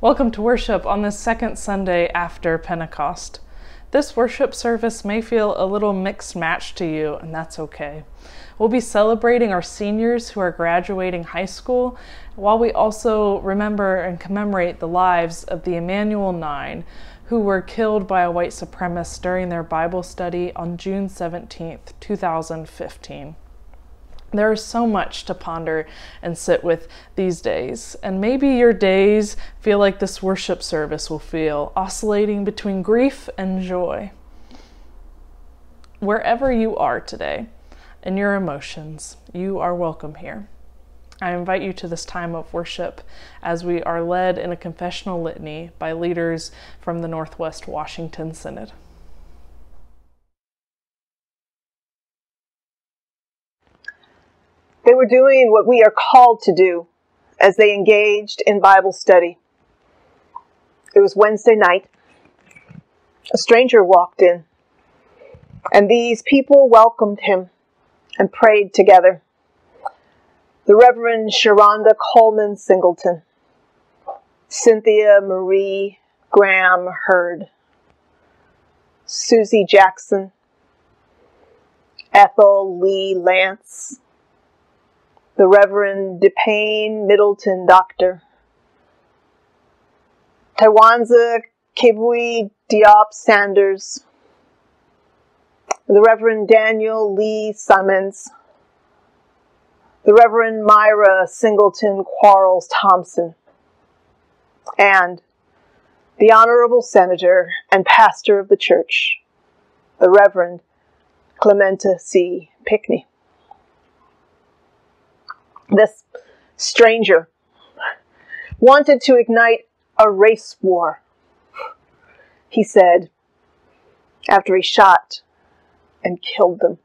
Welcome to worship on this second Sunday after Pentecost. This worship service may feel a little mixed match to you, and that's okay. We'll be celebrating our seniors who are graduating high school, while we also remember and commemorate the lives of the Emanuel Nine who were killed by a white supremacist during their Bible study on June 17, 2015. There is so much to ponder and sit with these days, and maybe your days feel like this worship service will feel, oscillating between grief and joy. Wherever you are today, in your emotions, you are welcome here. I invite you to this time of worship as we are led in a confessional litany by leaders from the Northwest Washington Synod. They were doing what we are called to do as they engaged in Bible study. It was Wednesday night. A stranger walked in, and these people welcomed him and prayed together. The Reverend Sharonda Coleman Singleton, Cynthia Marie Graham Hurd, Susie Jackson, Ethel Lee Lance, the Reverend DePayne Middleton Doctor, Tywanza Kibwe Diop Sanders, the Reverend Daniel Lee Simmons, the Reverend Myra Singleton Quarles Thompson, and the Honorable Senator and Pastor of the Church, the Reverend Clementa C. Pinckney this stranger wanted to ignite a race war, he said, after he shot and killed them,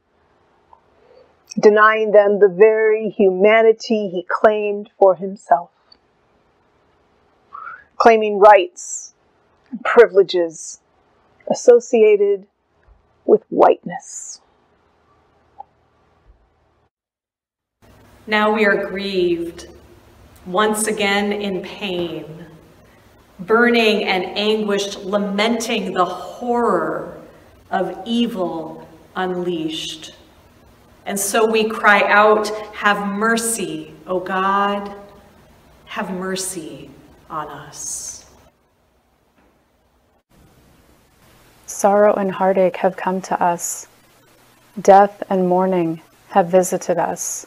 denying them the very humanity he claimed for himself, claiming rights and privileges associated with whiteness. Now we are grieved, once again in pain, burning and anguished, lamenting the horror of evil unleashed. And so we cry out, Have mercy, O God, have mercy on us. Sorrow and heartache have come to us. Death and mourning have visited us.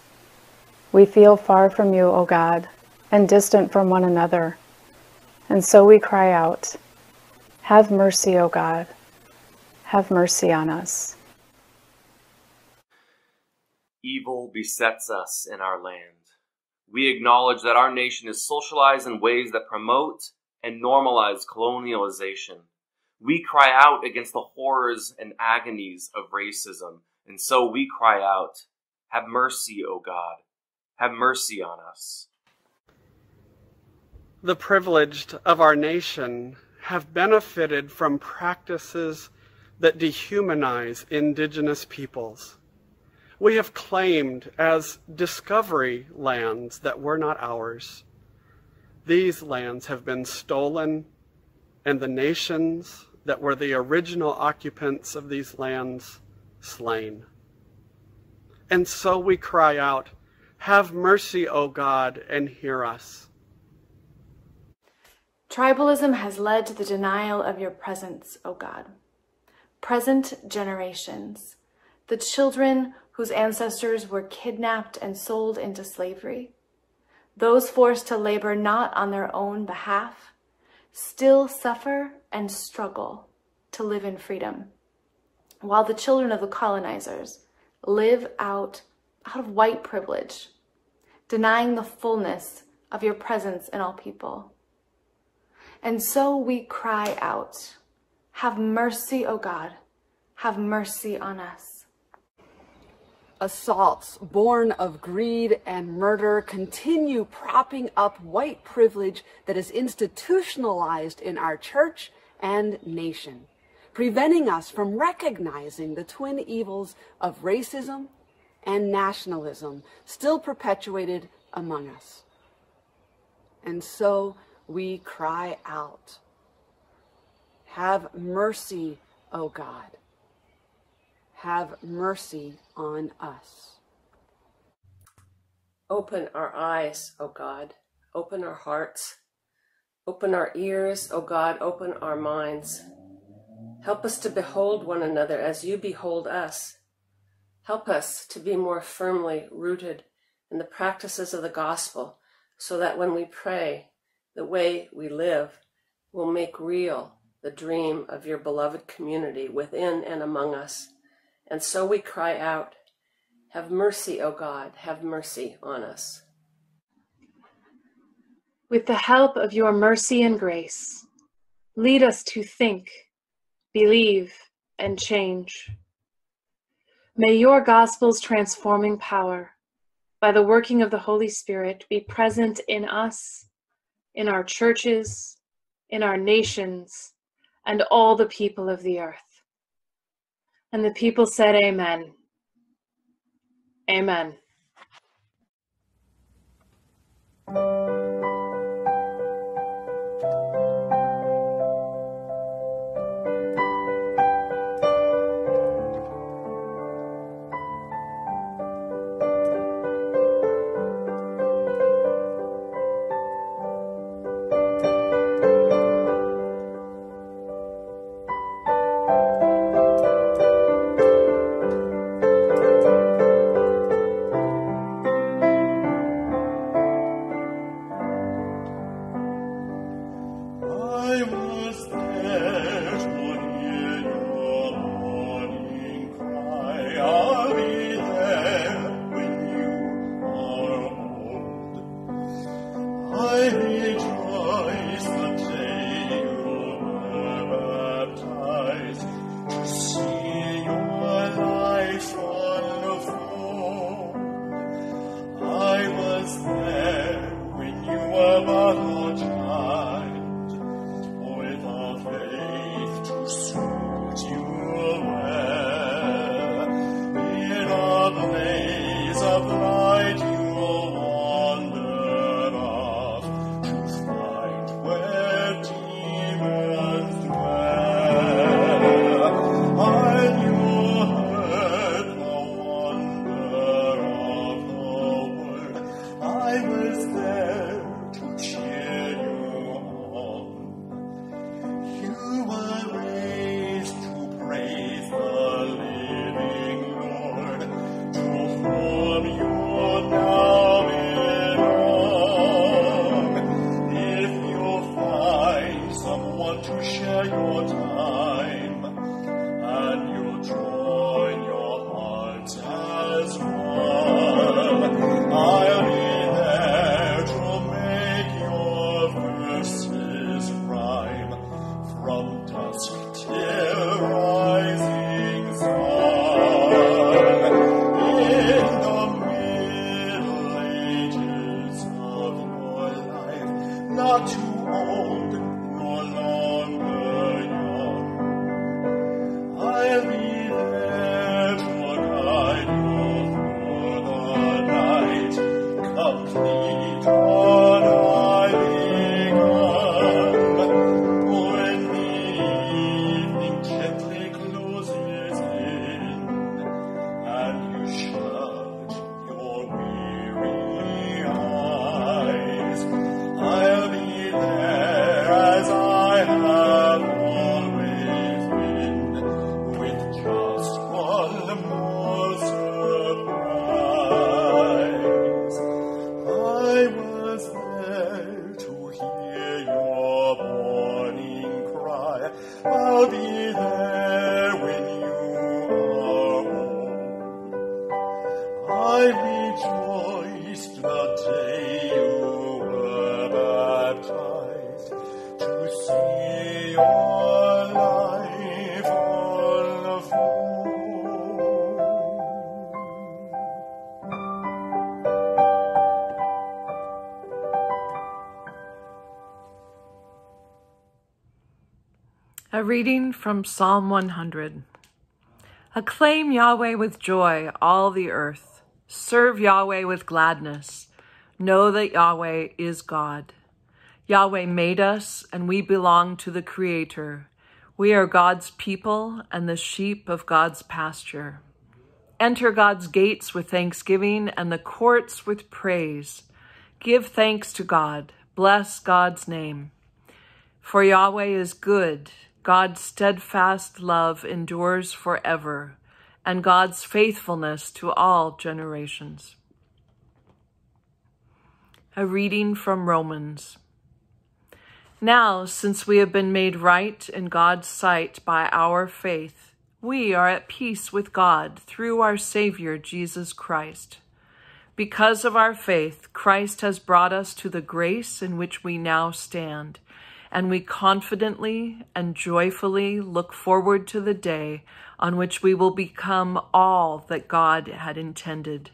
We feel far from you, O God, and distant from one another. And so we cry out, Have mercy, O God. Have mercy on us. Evil besets us in our land. We acknowledge that our nation is socialized in ways that promote and normalize colonialization. We cry out against the horrors and agonies of racism, and so we cry out, Have mercy, O God have mercy on us. The privileged of our nation have benefited from practices that dehumanize indigenous peoples. We have claimed as discovery lands that were not ours. These lands have been stolen, and the nations that were the original occupants of these lands slain. And so we cry out, have mercy, O God, and hear us. Tribalism has led to the denial of your presence, O God. Present generations, the children whose ancestors were kidnapped and sold into slavery, those forced to labor not on their own behalf, still suffer and struggle to live in freedom, while the children of the colonizers live out out of white privilege, denying the fullness of your presence in all people. And so we cry out, Have mercy, O God, have mercy on us. assaults born of greed and murder continue propping up white privilege that is institutionalized in our church and nation, preventing us from recognizing the twin evils of racism and nationalism still perpetuated among us. And so we cry out, Have mercy, O God. Have mercy on us. Open our eyes, O God. Open our hearts. Open our ears, O God. Open our minds. Help us to behold one another as you behold us. Help us to be more firmly rooted in the practices of the gospel so that when we pray, the way we live will make real the dream of your beloved community within and among us. And so we cry out, Have mercy, O God, have mercy on us. With the help of your mercy and grace, lead us to think, believe, and change. May your gospel's transforming power, by the working of the Holy Spirit, be present in us, in our churches, in our nations, and all the people of the earth. And the people said, Amen. Amen. Lord. Reading from Psalm 100. Acclaim Yahweh with joy, all the earth. Serve Yahweh with gladness. Know that Yahweh is God. Yahweh made us, and we belong to the Creator. We are God's people and the sheep of God's pasture. Enter God's gates with thanksgiving and the courts with praise. Give thanks to God. Bless God's name. For Yahweh is good. God's steadfast love endures forever, and God's faithfulness to all generations. A reading from Romans. Now, since we have been made right in God's sight by our faith, we are at peace with God through our Savior, Jesus Christ. Because of our faith, Christ has brought us to the grace in which we now stand and we confidently and joyfully look forward to the day on which we will become all that God had intended.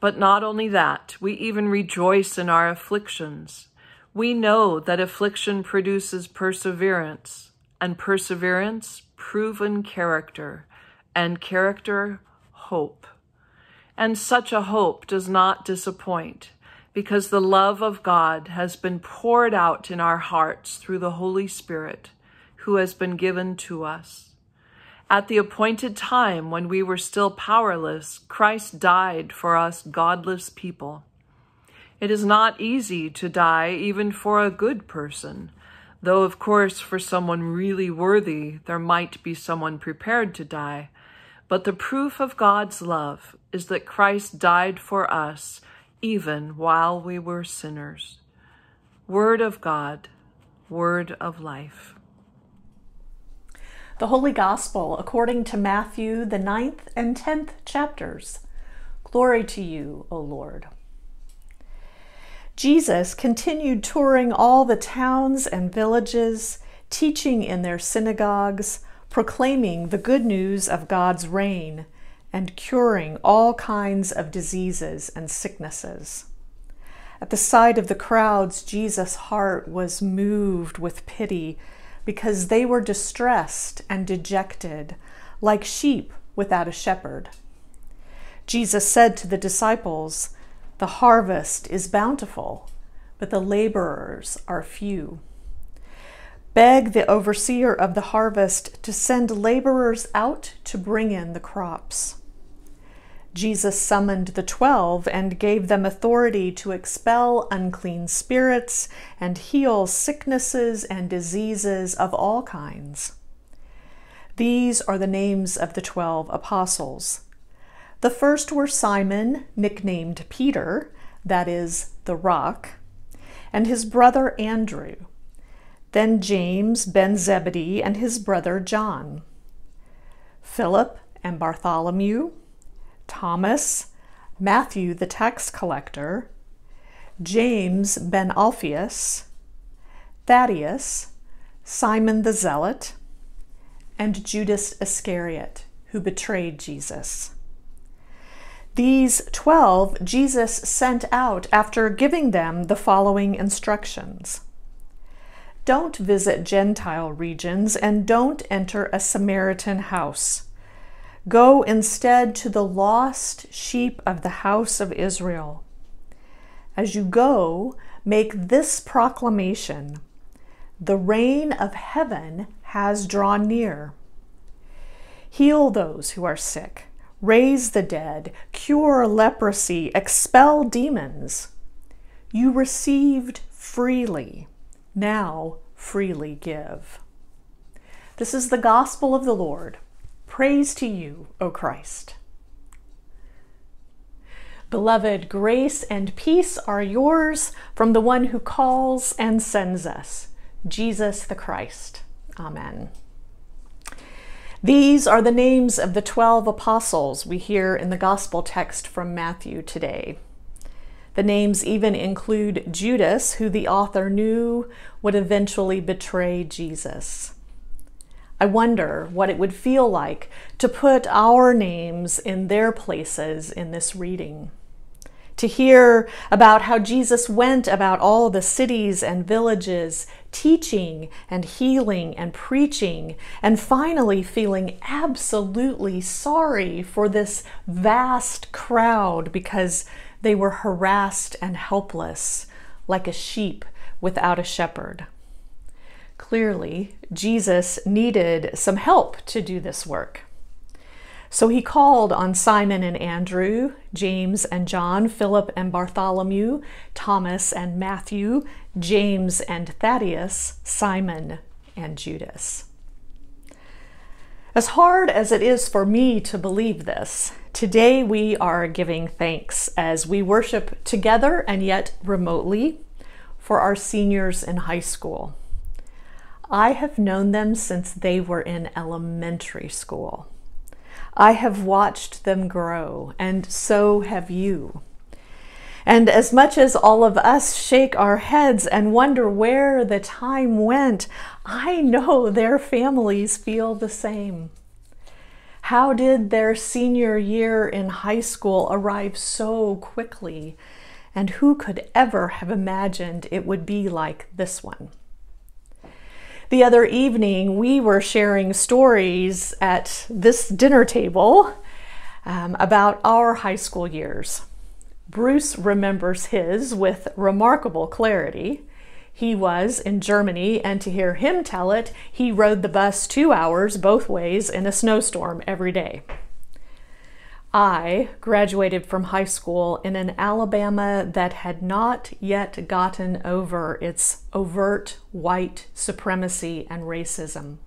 But not only that, we even rejoice in our afflictions. We know that affliction produces perseverance, and perseverance, proven character, and character, hope. And such a hope does not disappoint because the love of God has been poured out in our hearts through the Holy Spirit who has been given to us. At the appointed time when we were still powerless, Christ died for us godless people. It is not easy to die even for a good person, though of course for someone really worthy there might be someone prepared to die. But the proof of God's love is that Christ died for us even while we were sinners. Word of God, word of life. The Holy Gospel according to Matthew, the ninth and tenth chapters. Glory to you, O Lord. Jesus continued touring all the towns and villages, teaching in their synagogues, proclaiming the good news of God's reign and curing all kinds of diseases and sicknesses. At the sight of the crowds, Jesus' heart was moved with pity because they were distressed and dejected, like sheep without a shepherd. Jesus said to the disciples, The harvest is bountiful, but the laborers are few. Beg the overseer of the harvest to send laborers out to bring in the crops. Jesus summoned the twelve and gave them authority to expel unclean spirits and heal sicknesses and diseases of all kinds. These are the names of the twelve apostles. The first were Simon, nicknamed Peter, that is, the rock, and his brother Andrew. Then James ben Zebedee and his brother John. Philip and Bartholomew Thomas, Matthew the tax collector, James ben Alphaeus, Thaddeus, Simon the Zealot, and Judas Iscariot, who betrayed Jesus. These twelve Jesus sent out after giving them the following instructions. Don't visit Gentile regions and don't enter a Samaritan house. Go instead to the lost sheep of the house of Israel. As you go, make this proclamation The reign of heaven has drawn near. Heal those who are sick, raise the dead, cure leprosy, expel demons. You received freely, now freely give. This is the gospel of the Lord. Praise to you, O Christ. Beloved, grace and peace are yours from the one who calls and sends us, Jesus the Christ. Amen. These are the names of the 12 apostles we hear in the gospel text from Matthew today. The names even include Judas, who the author knew would eventually betray Jesus. I wonder what it would feel like to put our names in their places in this reading. To hear about how Jesus went about all the cities and villages, teaching and healing and preaching, and finally feeling absolutely sorry for this vast crowd because they were harassed and helpless, like a sheep without a shepherd. Clearly, Jesus needed some help to do this work. So he called on Simon and Andrew, James and John, Philip and Bartholomew, Thomas and Matthew, James and Thaddeus, Simon and Judas. As hard as it is for me to believe this, today we are giving thanks as we worship together and yet remotely for our seniors in high school. I have known them since they were in elementary school. I have watched them grow, and so have you. And as much as all of us shake our heads and wonder where the time went, I know their families feel the same. How did their senior year in high school arrive so quickly? And who could ever have imagined it would be like this one? The other evening, we were sharing stories at this dinner table um, about our high school years. Bruce remembers his with remarkable clarity. He was in Germany, and to hear him tell it, he rode the bus two hours both ways in a snowstorm every day. I graduated from high school in an Alabama that had not yet gotten over its overt white supremacy and racism.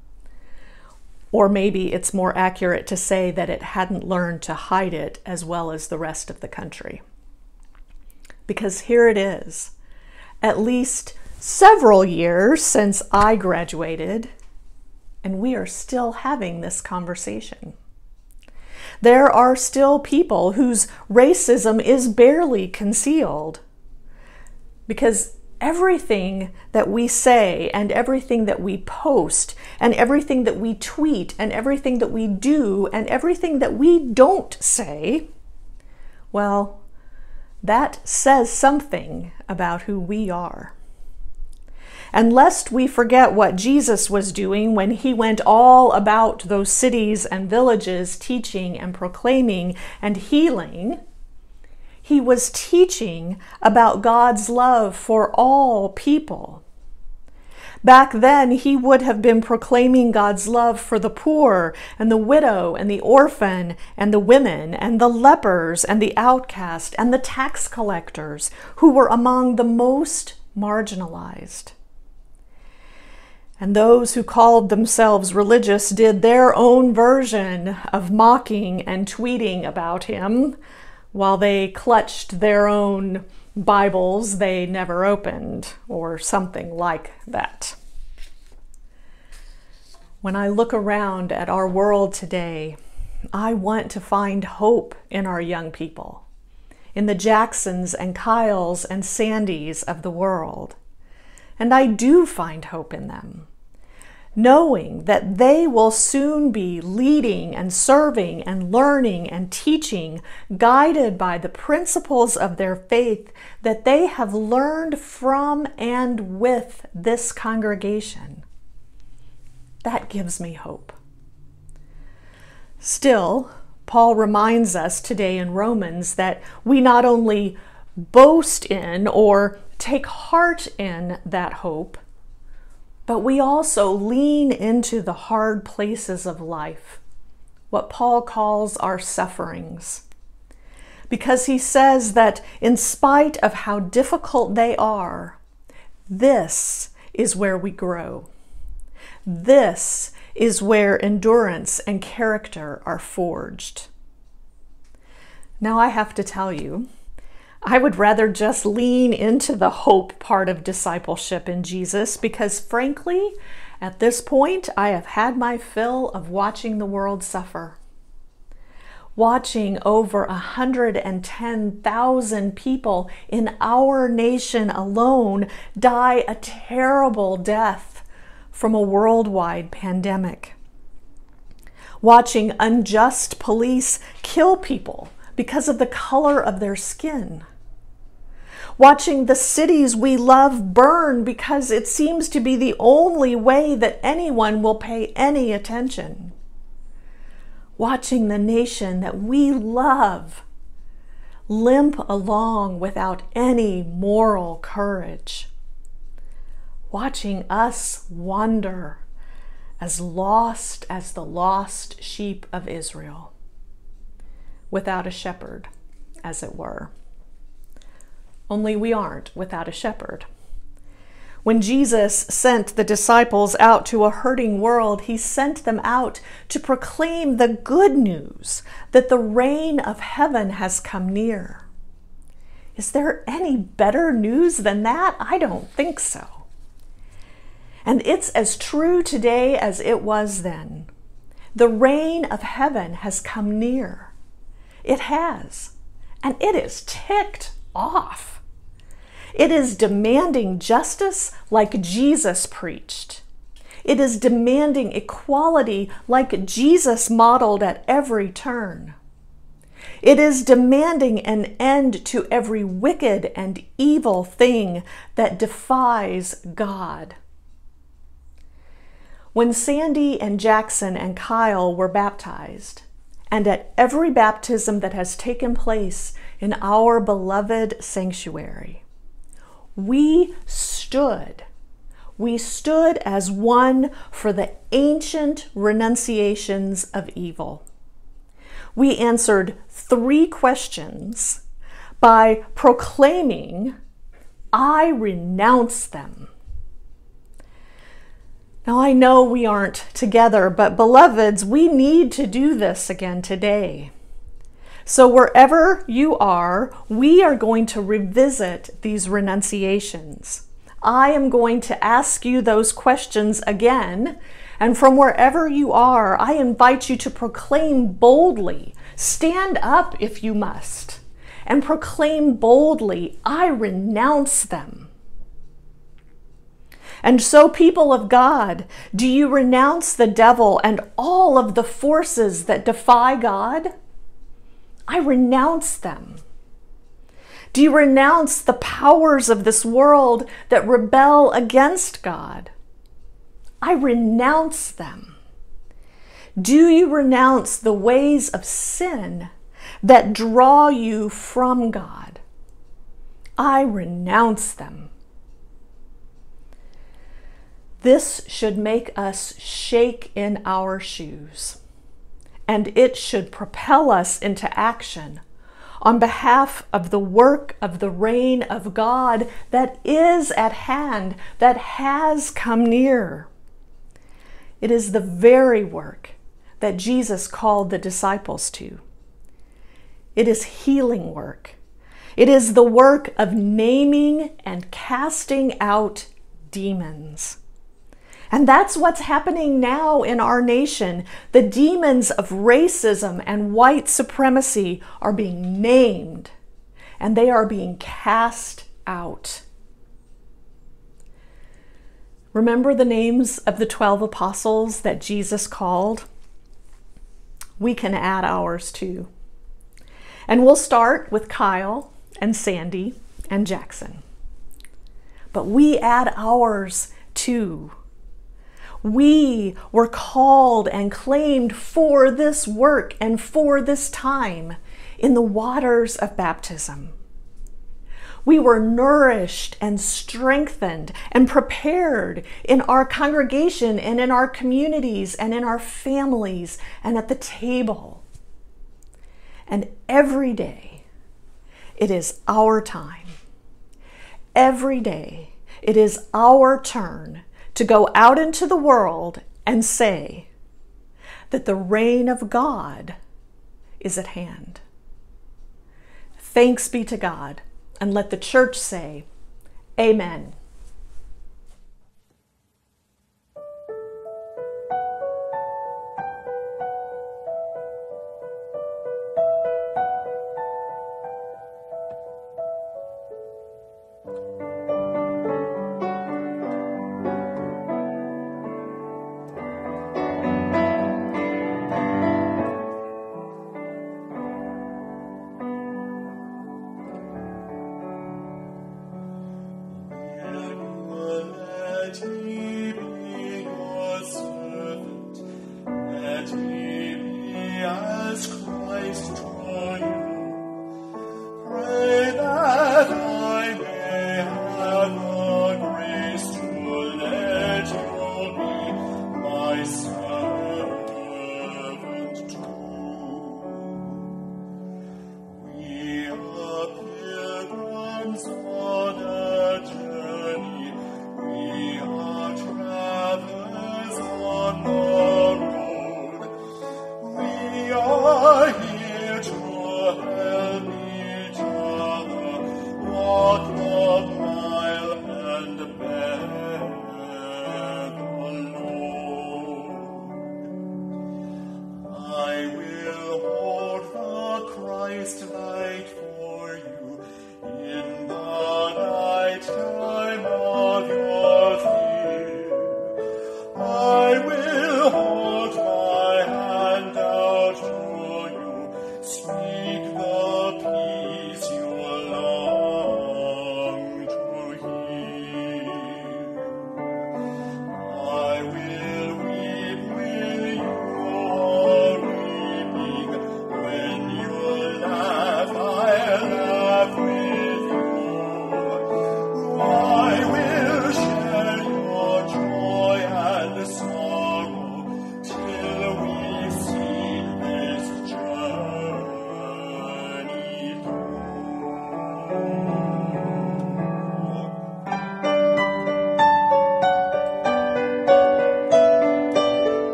Or maybe it's more accurate to say that it hadn't learned to hide it as well as the rest of the country. Because here it is, at least several years since I graduated, and we are still having this conversation. There are still people whose racism is barely concealed. Because everything that we say and everything that we post and everything that we tweet and everything that we do and everything that we don't say, well, that says something about who we are and lest we forget what Jesus was doing when he went all about those cities and villages teaching and proclaiming and healing, he was teaching about God's love for all people. Back then, he would have been proclaiming God's love for the poor and the widow and the orphan and the women and the lepers and the outcast and the tax collectors who were among the most marginalized. And those who called themselves religious did their own version of mocking and tweeting about him while they clutched their own Bibles they never opened, or something like that. When I look around at our world today, I want to find hope in our young people, in the Jacksons and Kyles and Sandys of the world. And I do find hope in them, knowing that they will soon be leading and serving and learning and teaching, guided by the principles of their faith that they have learned from and with this congregation. That gives me hope. Still, Paul reminds us today in Romans that we not only boast in or take heart in that hope, but we also lean into the hard places of life, what Paul calls our sufferings. Because he says that in spite of how difficult they are, this is where we grow. This is where endurance and character are forged. Now, I have to tell you, I would rather just lean into the hope part of discipleship in Jesus because, frankly, at this point, I have had my fill of watching the world suffer. Watching over 110,000 people in our nation alone die a terrible death from a worldwide pandemic. Watching unjust police kill people because of the color of their skin watching the cities we love burn because it seems to be the only way that anyone will pay any attention. Watching the nation that we love limp along without any moral courage. Watching us wander as lost as the lost sheep of Israel, without a shepherd, as it were. Only we aren't without a shepherd. When Jesus sent the disciples out to a hurting world, he sent them out to proclaim the good news that the reign of heaven has come near. Is there any better news than that? I don't think so. And it's as true today as it was then. The reign of heaven has come near. It has. And it is ticked off. It is demanding justice like Jesus preached. It is demanding equality like Jesus modeled at every turn. It is demanding an end to every wicked and evil thing that defies God. When Sandy and Jackson and Kyle were baptized, and at every baptism that has taken place in our beloved sanctuary, we stood. We stood as one for the ancient renunciations of evil. We answered three questions by proclaiming, I renounce them. Now, I know we aren't together, but beloveds, we need to do this again today. So, wherever you are, we are going to revisit these renunciations. I am going to ask you those questions again. And from wherever you are, I invite you to proclaim boldly. Stand up if you must, and proclaim boldly, I renounce them. And so, people of God, do you renounce the devil and all of the forces that defy God? I renounce them. Do you renounce the powers of this world that rebel against God? I renounce them. Do you renounce the ways of sin that draw you from God? I renounce them. This should make us shake in our shoes and it should propel us into action on behalf of the work of the reign of God that is at hand, that has come near. It is the very work that Jesus called the disciples to. It is healing work. It is the work of naming and casting out demons. And that's what's happening now in our nation. The demons of racism and white supremacy are being named and they are being cast out. Remember the names of the 12 apostles that Jesus called? We can add ours too. And we'll start with Kyle and Sandy and Jackson. But we add ours too. We were called and claimed for this work and for this time in the waters of baptism. We were nourished and strengthened and prepared in our congregation and in our communities and in our families and at the table. And every day, it is our time. Every day, it is our turn to go out into the world and say that the reign of God is at hand. Thanks be to God, and let the church say, Amen. eternity.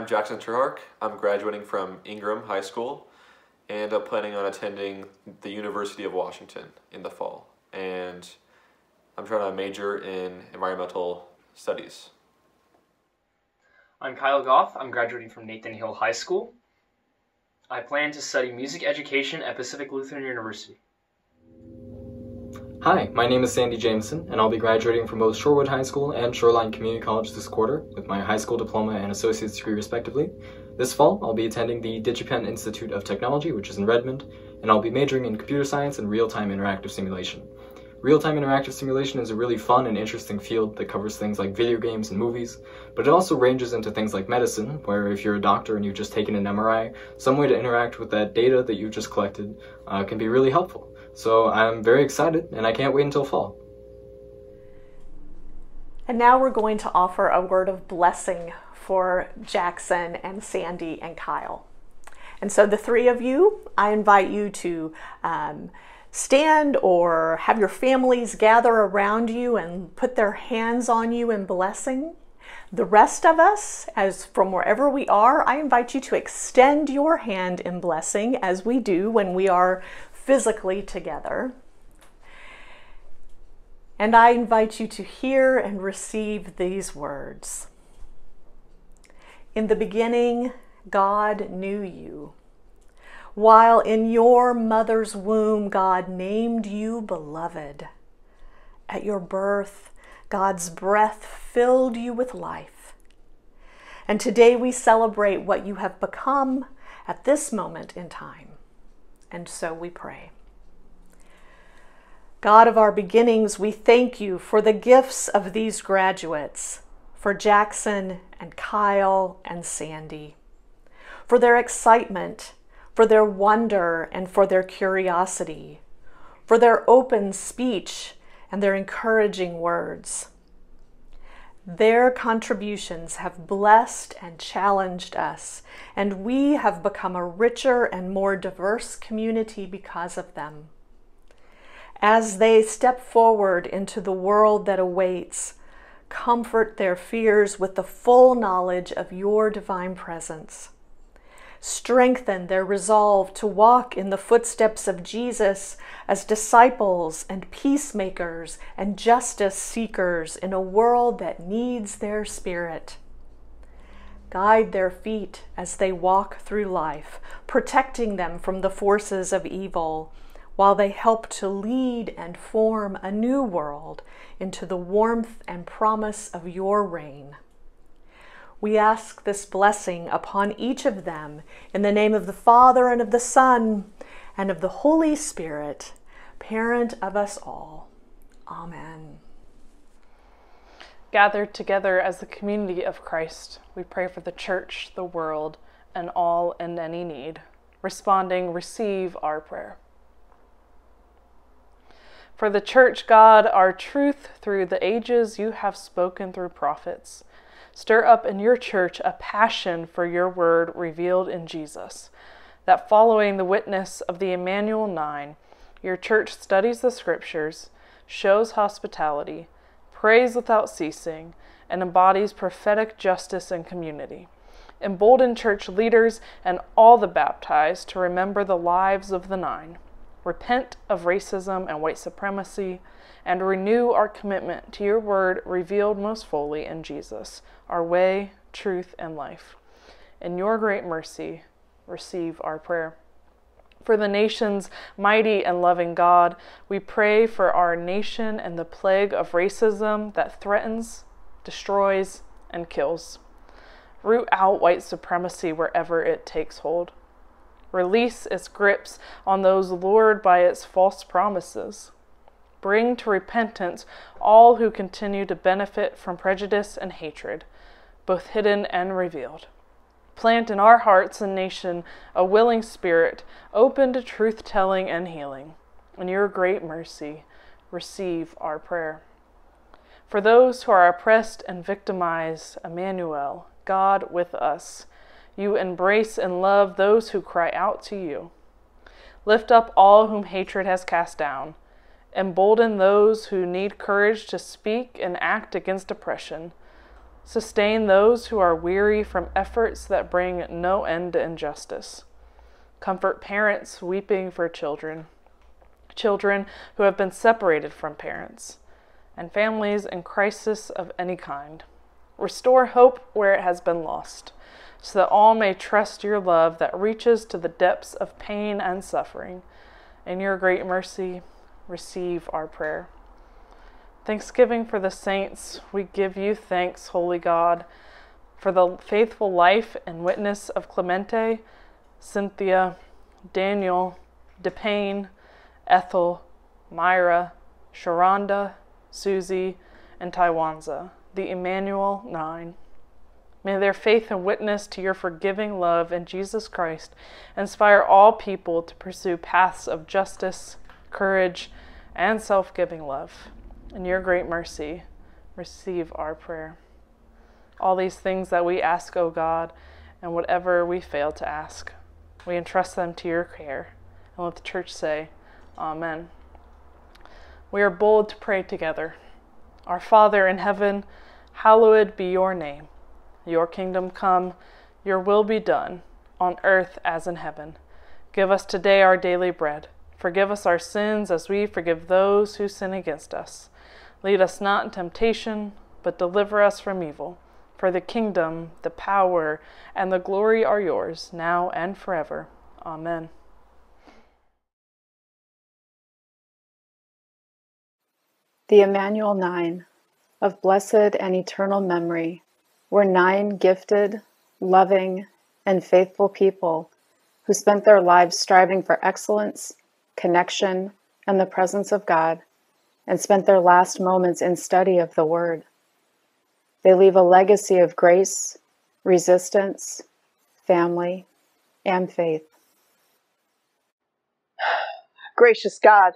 I'm Jackson Truhark. I'm graduating from Ingraham High School and I'm planning on attending the University of Washington in the fall. And I'm trying to major in environmental studies. I'm Kyle Goff. I'm graduating from Nathan Hale High School. I plan to study music education at Pacific Lutheran University. Hi, my name is Sandy Jameson, and I'll be graduating from both Shorewood High School and Shoreline Community College this quarter with my high school diploma and associate's degree respectively. This fall, I'll be attending the DigiPen Institute of Technology, which is in Redmond, and I'll be majoring in computer science and real-time interactive simulation. Real-time interactive simulation is a really fun and interesting field that covers things like video games and movies, but it also ranges into things like medicine, where if you're a doctor and you've just taken an MRI, some way to interact with that data that you've just collected uh, can be really helpful. So I'm very excited and I can't wait until fall. And now we're going to offer a word of blessing for Jackson and Sandy and Kyle. And so the three of you, I invite you to um, stand or have your families gather around you and put their hands on you in blessing. The rest of us, as from wherever we are, I invite you to extend your hand in blessing as we do when we are physically together. And I invite you to hear and receive these words. In the beginning, God knew you. While in your mother's womb, God named you beloved. At your birth, God's breath filled you with life. And today we celebrate what you have become at this moment in time and so we pray. God of our beginnings, we thank you for the gifts of these graduates, for Jackson and Kyle and Sandy, for their excitement, for their wonder, and for their curiosity, for their open speech and their encouraging words. Their contributions have blessed and challenged us, and we have become a richer and more diverse community because of them. As they step forward into the world that awaits, comfort their fears with the full knowledge of your divine presence strengthen their resolve to walk in the footsteps of Jesus as disciples and peacemakers and justice seekers in a world that needs their spirit. Guide their feet as they walk through life, protecting them from the forces of evil, while they help to lead and form a new world into the warmth and promise of your reign. We ask this blessing upon each of them in the name of the Father and of the Son and of the Holy Spirit, parent of us all. Amen. Gathered together as the community of Christ, we pray for the church, the world, and all in any need. Responding, receive our prayer. For the church, God, our truth through the ages you have spoken through prophets. Stir up in your church a passion for your word revealed in Jesus, that following the witness of the Emanuel Nine, your church studies the scriptures, shows hospitality, prays without ceasing, and embodies prophetic justice and community. Embolden church leaders and all the baptized to remember the lives of the nine, repent of racism and white supremacy, and renew our commitment to your word revealed most fully in Jesus, our way, truth, and life. In your great mercy, receive our prayer. For the nation's mighty and loving God, we pray for our nation and the plague of racism that threatens, destroys, and kills. Root out white supremacy wherever it takes hold. Release its grips on those lured by its false promises. Bring to repentance all who continue to benefit from prejudice and hatred, both hidden and revealed. Plant in our hearts and nation a willing spirit, open to truth telling and healing. In your great mercy, receive our prayer. For those who are oppressed and victimized, Emmanuel, God with us, you embrace and love those who cry out to you. Lift up all whom hatred has cast down Embolden those who need courage to speak and act against oppression. Sustain those who are weary from efforts that bring no end to injustice. Comfort parents weeping for children, children who have been separated from parents, and families in crisis of any kind. Restore hope where it has been lost, so that all may trust your love that reaches to the depths of pain and suffering. In your great mercy, receive our prayer. Thanksgiving for the saints, we give you thanks, Holy God, for the faithful life and witness of Clementa, Cynthia, Daniel, DePayne, Ethel, Myra, Sharonda, Susie, and Tywanza, the Emanuel Nine. May their faith and witness to your forgiving love in Jesus Christ inspire all people to pursue paths of justice, courage, and self giving love. In your great mercy, receive our prayer. All these things that we ask, O God, and whatever we fail to ask, we entrust them to your care. And let the church say, Amen. We are bold to pray together. Our Father in heaven, hallowed be your name. Your kingdom come, your will be done, on earth as in heaven. Give us today our daily bread. Forgive us our sins as we forgive those who sin against us Lead us not in temptation, but deliver us from evil. For the kingdom, the power, and the glory are yours, now and forever. Amen. The Emanuel Nine, of blessed and eternal memory, were nine gifted, loving, and faithful people who spent their lives striving for excellence, connection, and the presence of God and spent their last moments in study of the Word. They leave a legacy of grace, resistance, family, and faith. Gracious God,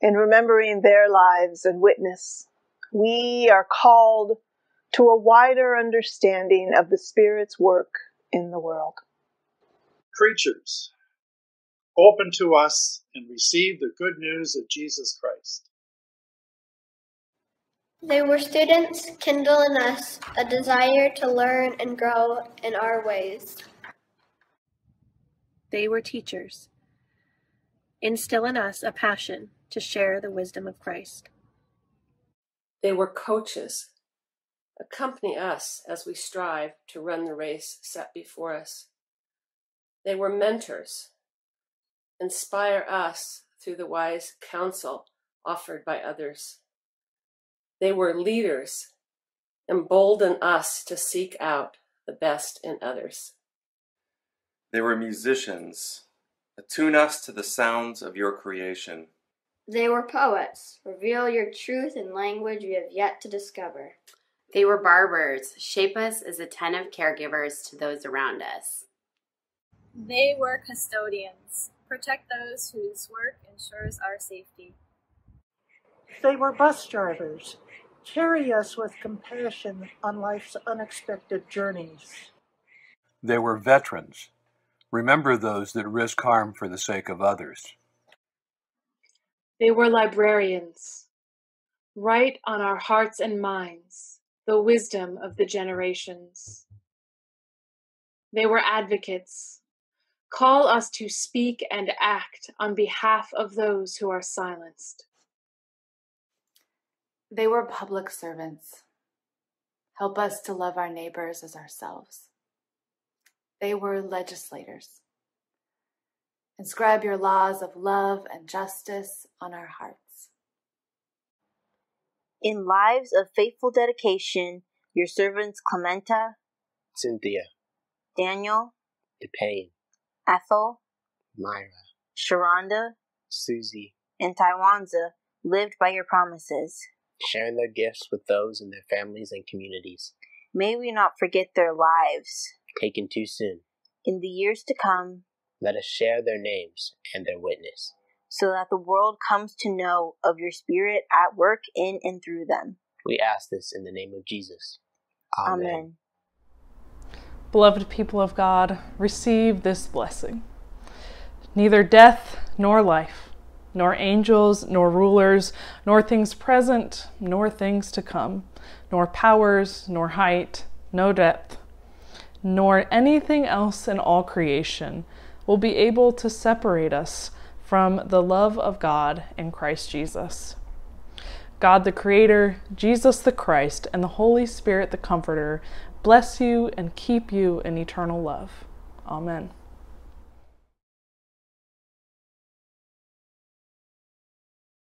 in remembering their lives and witness, we are called to a wider understanding of the Spirit's work in the world. Creatures, open to us and receive the good news of Jesus Christ. They were students, kindle in us a desire to learn and grow in our ways. They were teachers. Instill in us a passion to share the wisdom of Christ. They were coaches. Accompany us as we strive to run the race set before us. They were mentors inspire us through the wise counsel offered by others. They were leaders, embolden us to seek out the best in others. They were musicians, attune us to the sounds of your creation. They were poets, reveal your truth in language we have yet to discover. They were barbers, shape us as attentive caregivers to those around us. They were custodians, protect those whose work ensures our safety. They were bus drivers. Carry us with compassion on life's unexpected journeys. They were veterans. Remember those that risk harm for the sake of others. They were librarians. Write on our hearts and minds the wisdom of the generations. They were advocates Call us to speak and act on behalf of those who are silenced. They were public servants. Help us to love our neighbors as ourselves. They were legislators. Inscribe your laws of love and justice on our hearts. In lives of faithful dedication, your servants Clementa, Cynthia, Daniel, DePayne, Ethel, Myra, Sharonda, Susie, and Tywanza lived by your promises, sharing their gifts with those in their families and communities. May we not forget their lives, taken too soon. In the years to come, let us share their names and their witness, so that the world comes to know of your Spirit at work in and through them. We ask this in the name of Jesus. Amen. Amen. Beloved people of God, receive this blessing. Neither death nor life, nor angels, nor rulers, nor things present, nor things to come, nor powers, nor height, no depth, nor anything else in all creation will be able to separate us from the love of God in Christ Jesus. God the Creator, Jesus the Christ, and the Holy Spirit the Comforter bless you and keep you in eternal love. Amen.